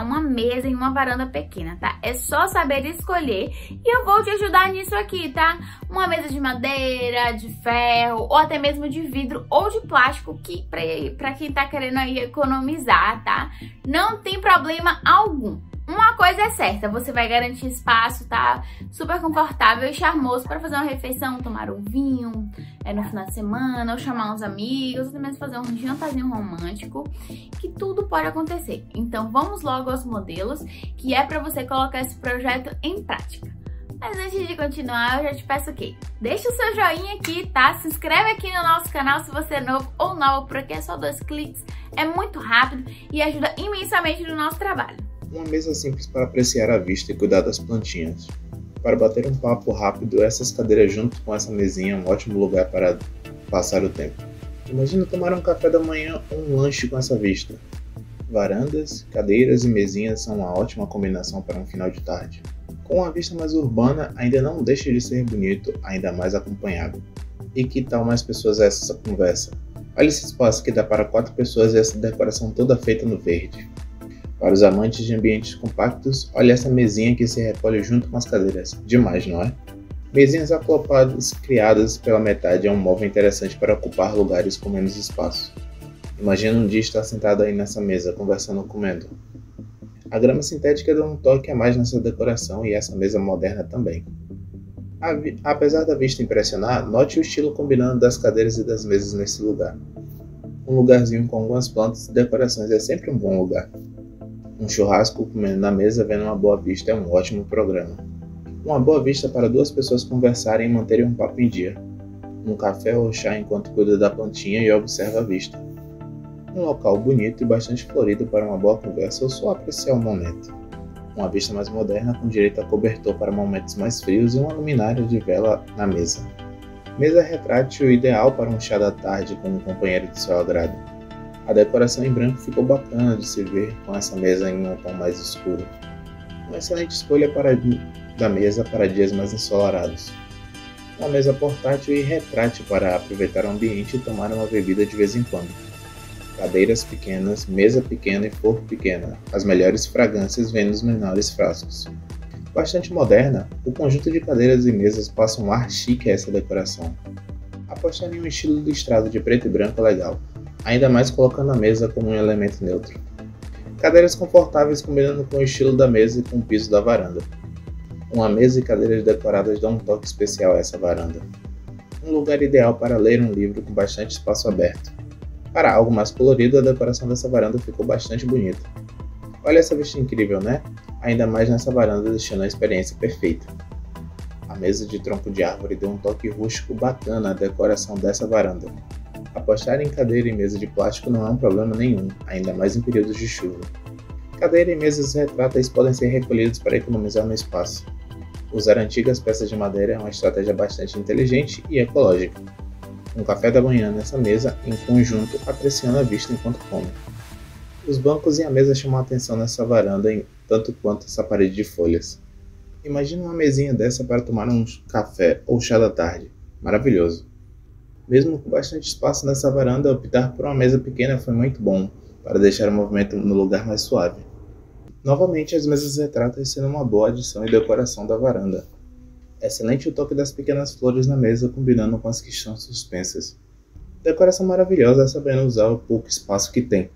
uma mesa em uma varanda pequena, tá? É só saber escolher e eu vou te ajudar nisso aqui, tá? Uma mesa de madeira, de ferro ou até mesmo de vidro ou de plástico que pra, pra quem tá querendo aí economizar, tá? Não tem problema algum. Coisa é certa, você vai garantir espaço, tá? Super confortável e charmoso para fazer uma refeição, tomar um vinho é, no final de semana, ou chamar uns amigos, ou também fazer um jantarzinho romântico, que tudo pode acontecer. Então vamos logo aos modelos, que é para você colocar esse projeto em prática. Mas antes de continuar, eu já te peço o quê? Deixa o seu joinha aqui, tá? Se inscreve aqui no nosso canal se você é novo ou nova, porque é só dois cliques, é muito rápido e ajuda imensamente no nosso trabalho uma mesa simples para apreciar a vista e cuidar das plantinhas. Para bater um papo rápido, essas cadeiras junto com essa mesinha é um ótimo lugar para passar o tempo. Imagina tomar um café da manhã ou um lanche com essa vista. Varandas, cadeiras e mesinhas são uma ótima combinação para um final de tarde. Com uma vista mais urbana, ainda não deixa de ser bonito, ainda mais acompanhado. E que tal mais pessoas essa conversa? Olha esse espaço que dá para quatro pessoas e essa decoração toda feita no verde. Para os amantes de ambientes compactos, olha essa mesinha que se recolhe junto com as cadeiras. Demais, não é? Mesinhas aclopadas criadas pela metade é um móvel interessante para ocupar lugares com menos espaço. Imagina um dia estar sentado aí nessa mesa, conversando comendo. A grama sintética dá um toque a mais nessa decoração e essa mesa moderna também. Apesar da vista impressionar, note o estilo combinando das cadeiras e das mesas nesse lugar. Um lugarzinho com algumas plantas e decorações é sempre um bom lugar. Um churrasco comendo na mesa vendo uma boa vista é um ótimo programa. Uma boa vista para duas pessoas conversarem e manterem um papo em dia. Um café ou chá enquanto cuida da plantinha e observa a vista. Um local bonito e bastante florido para uma boa conversa ou só apreciar o momento. Uma vista mais moderna com direito a cobertor para momentos mais frios e uma luminária de vela na mesa. Mesa retrátil ideal para um chá da tarde com um companheiro de seu agrado a decoração em branco ficou bacana de se ver com essa mesa em um tom mais escuro. Uma excelente escolha para, da mesa para dias mais ensolarados. Uma mesa portátil e retrátil para aproveitar o ambiente e tomar uma bebida de vez em quando. Cadeiras pequenas, mesa pequena e forro pequena. As melhores fragrâncias vêm nos menores frascos. Bastante moderna, o conjunto de cadeiras e mesas passa um ar chique a essa decoração. Apostar em um estilo listrado de preto e branco legal, ainda mais colocando a mesa como um elemento neutro. Cadeiras confortáveis combinando com o estilo da mesa e com o piso da varanda. Uma mesa e cadeiras decoradas dão um toque especial a essa varanda. Um lugar ideal para ler um livro com bastante espaço aberto. Para algo mais colorido, a decoração dessa varanda ficou bastante bonita. Olha essa vista incrível, né? Ainda mais nessa varanda deixando a experiência perfeita. A mesa de tronco de árvore deu um toque rústico bacana à decoração dessa varanda. Apostar em cadeira e mesa de plástico não é um problema nenhum, ainda mais em períodos de chuva. Cadeira e mesas retráteis podem ser recolhidos para economizar no espaço. Usar antigas peças de madeira é uma estratégia bastante inteligente e ecológica. Um café da manhã nessa mesa, em conjunto, apreciando a vista enquanto come. Os bancos e a mesa chamam a atenção nessa varanda, tanto quanto essa parede de folhas. Imagine uma mesinha dessa para tomar um café ou chá da tarde. Maravilhoso! Mesmo com bastante espaço nessa varanda, optar por uma mesa pequena foi muito bom, para deixar o movimento no lugar mais suave. Novamente, as mesas retratas sendo uma boa adição e decoração da varanda. Excelente o toque das pequenas flores na mesa combinando com as que estão suspensas. Decoração maravilhosa sabendo usar o pouco espaço que tem.